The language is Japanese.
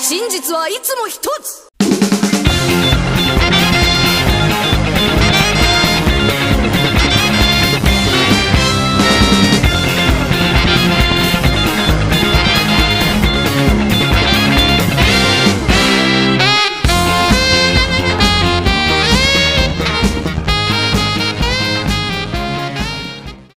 真実はいつも一つ。